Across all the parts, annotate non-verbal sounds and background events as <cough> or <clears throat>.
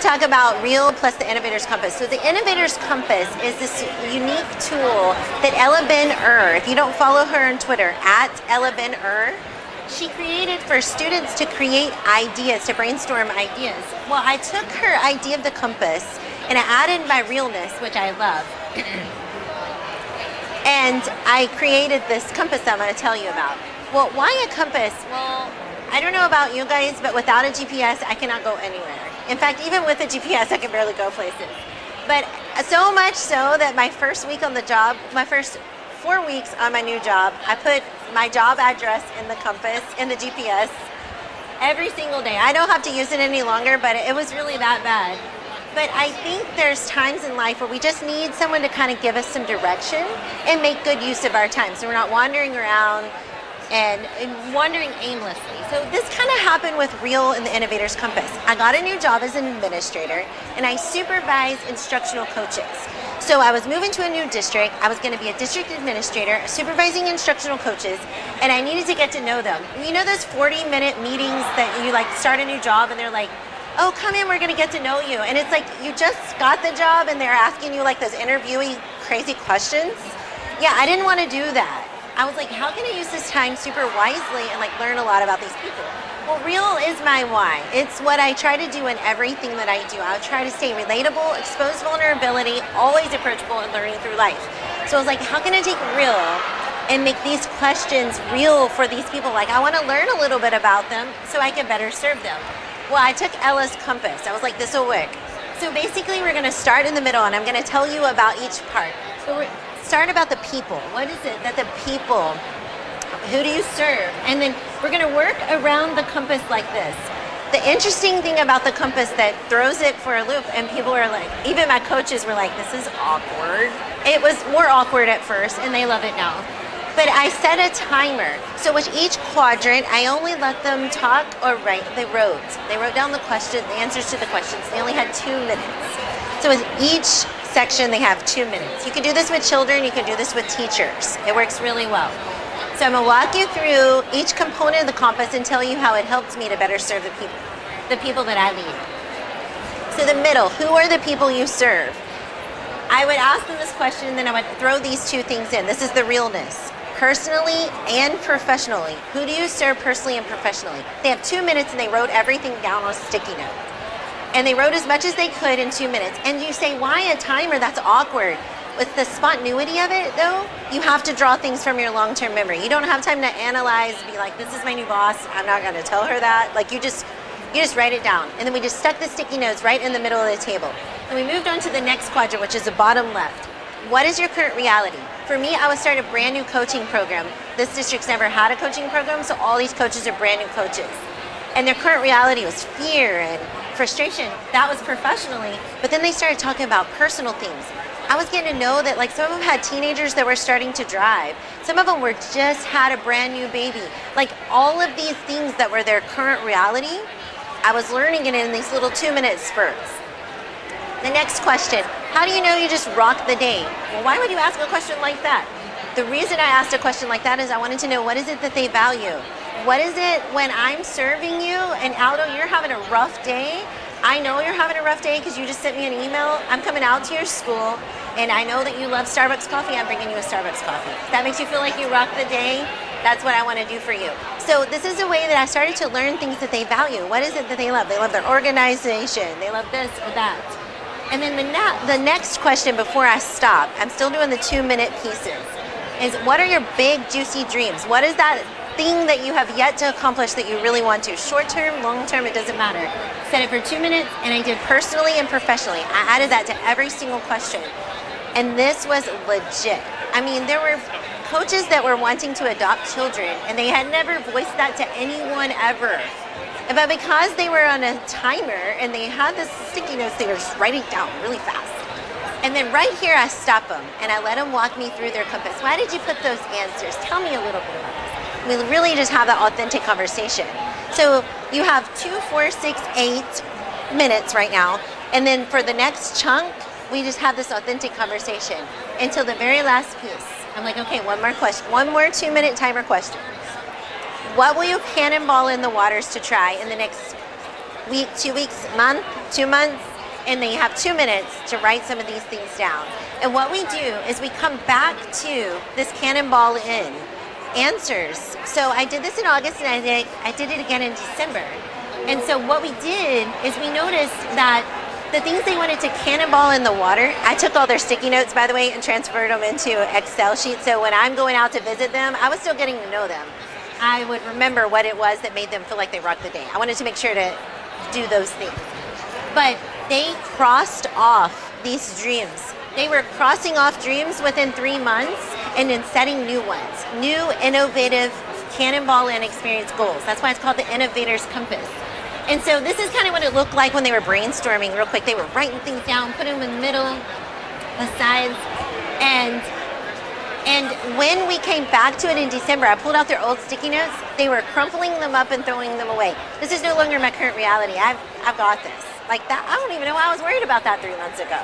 to talk about Real plus the Innovator's Compass. So the Innovator's Compass is this unique tool that Ela Ben-Ur, if you don't follow her on Twitter, at Ela Ben-Ur, she created for students to create ideas, to brainstorm ideas. Well, I took her idea of the compass and I added my realness, which I love. <clears throat> and I created this compass that I'm going to tell you about. Well, why a compass? Well, I don't know about you guys, but without a GPS, I cannot go anywhere. In fact, even with a GPS, I can barely go places. But so much so that my first week on the job, my first four weeks on my new job, I put my job address in the compass, in the GPS, every single day. I don't have to use it any longer, but it was really that bad. But I think there's times in life where we just need someone to kind of give us some direction and make good use of our time. So we're not wandering around and, and wandering aimlessly. So this kind of happened with Real and the Innovators Compass. I got a new job as an administrator and I supervise instructional coaches. So I was moving to a new district. I was going to be a district administrator, supervising instructional coaches, and I needed to get to know them. You know those 40 minute meetings that you like start a new job and they're like, oh, come in, we're going to get to know you. And it's like you just got the job and they're asking you like those interviewing crazy questions. Yeah, I didn't want to do that. I was like, how can I use this time super wisely and like learn a lot about these people? Well, real is my why. It's what I try to do in everything that I do. I try to stay relatable, expose vulnerability, always approachable, and learning through life. So I was like, how can I take real and make these questions real for these people? Like, I want to learn a little bit about them so I can better serve them. Well, I took Ela's compass. I was like, this will work. So basically, we're going to start in the middle, and I'm going to tell you about each part. So start about the people. What is it that the people, who do you serve? And then we're going to work around the compass like this. The interesting thing about the compass that throws it for a loop, and people are like, even my coaches were like, this is awkward. It was more awkward at first, and they love it now. But I set a timer. So with each quadrant, I only let them talk or write. They wrote. They wrote down the question, the answers to the questions. They only had two minutes. So with each section, they have two minutes. You can do this with children, you can do this with teachers. It works really well. So I'm gonna walk you through each component of the compass and tell you how it helps me to better serve the people, the people that I lead. So the middle, who are the people you serve? I would ask them this question, and then I would throw these two things in. This is the realness. Personally and professionally, who do you serve personally and professionally? They have two minutes and they wrote everything down on a sticky note and they wrote as much as they could in two minutes. And you say, why a timer? That's awkward. With the spontaneity of it, though, you have to draw things from your long term memory. You don't have time to analyze, be like, this is my new boss. I'm not going to tell her that. Like, you just. You just write it down. And then we just stuck the sticky notes right in the middle of the table. And we moved on to the next quadrant, which is the bottom left. What is your current reality? For me, I would start a brand new coaching program. This district's never had a coaching program, so all these coaches are brand new coaches. And their current reality was fear and frustration. That was professionally. But then they started talking about personal things. I was getting to know that like some of them had teenagers that were starting to drive. Some of them were just had a brand new baby. Like all of these things that were their current reality, I was learning it in these little two minute spurts. The next question, how do you know you just rock the day? Well, why would you ask a question like that? The reason I asked a question like that is I wanted to know what is it that they value? What is it when I'm serving you and Aldo, you're having a rough day? I know you're having a rough day because you just sent me an email. I'm coming out to your school and I know that you love Starbucks coffee. I'm bringing you a Starbucks coffee. That makes you feel like you rock the day. That's what I want to do for you. So this is a way that I started to learn things that they value. What is it that they love? They love their organization. They love this or that. And then the, na- the next question before I stop, I'm still doing the two minute pieces, is what are your big juicy dreams? What is that thing that you have yet to accomplish that you really want to. Short term, long term, it doesn't matter. Set it for two minutes, and I did personally and professionally. I added that to every single question. And this was legit. I mean, there were coaches that were wanting to adopt children, and they had never voiced that to anyone ever. But because they were on a timer and they had this sticky notes, they were just writing down really fast. And then right here, I stop them and I let them walk me through their compass. Why did you put those answers? Tell me a little bit about this we really just have that authentic conversation. So you have two, four, six, eight minutes right now. And then for the next chunk, we just have this authentic conversation until the very last piece. I'm like, okay, one more question, one more two minute timer question. What will you cannonball in the waters to try in the next week, two weeks, month, two months, and then you have two minutes to write some of these things down. And what we do is we come back to this cannonball in answers. So I did this in August and I did, I did it again in December. And so what we did is we noticed that the things they wanted to cannonball in the water, I took all their sticky notes, by the way, and transferred them into Excel sheets. So when I'm going out to visit them, I was still getting to know them. I would remember what it was that made them feel like they rocked the day. I wanted to make sure to do those things. But they crossed off these dreams. They were crossing off dreams within three months and then setting new ones, new innovative cannonball and experience goals. That's why it's called the Innovator's Compass. And so this is kind of what it looked like when they were brainstorming real quick. They were writing things down, putting them in the middle, the sides, and and when we came back to it in December, I pulled out their old sticky notes. They were crumpling them up and throwing them away. This is no longer my current reality. I've, I've got this. Like that, I don't even know why I was worried about that three months ago.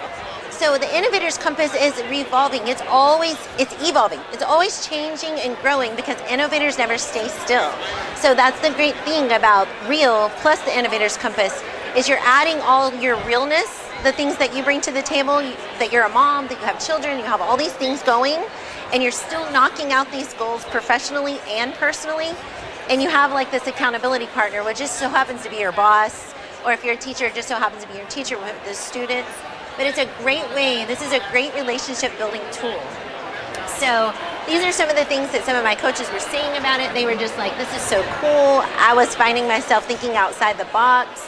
So the innovator's compass is revolving. It's always, it's evolving. It's always changing and growing because innovators never stay still. So that's the great thing about real plus the innovator's compass is you're adding all your realness, the things that you bring to the table, that you're a mom, that you have children, you have all these things going, and you're still knocking out these goals professionally and personally. And you have like this accountability partner, which just so happens to be your boss, or if you're a teacher, it just so happens to be your teacher with the students but it's a great way, this is a great relationship building tool. So these are some of the things that some of my coaches were saying about it. They were just like, this is so cool. I was finding myself thinking outside the box.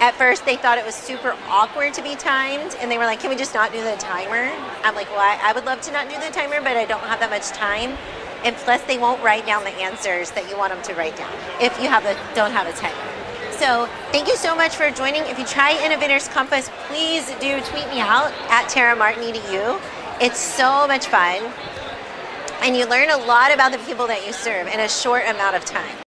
At first, they thought it was super awkward to be timed, and they were like, can we just not do the timer? I'm like, well, I, I would love to not do the timer, but I don't have that much time. And plus, they won't write down the answers that you want them to write down if you have a, don't have a timer. So thank you so much for joining. If you try Innovators Compass, please do tweet me out at Tara Martin EDU. It's so much fun. And you learn a lot about the people that you serve in a short amount of time.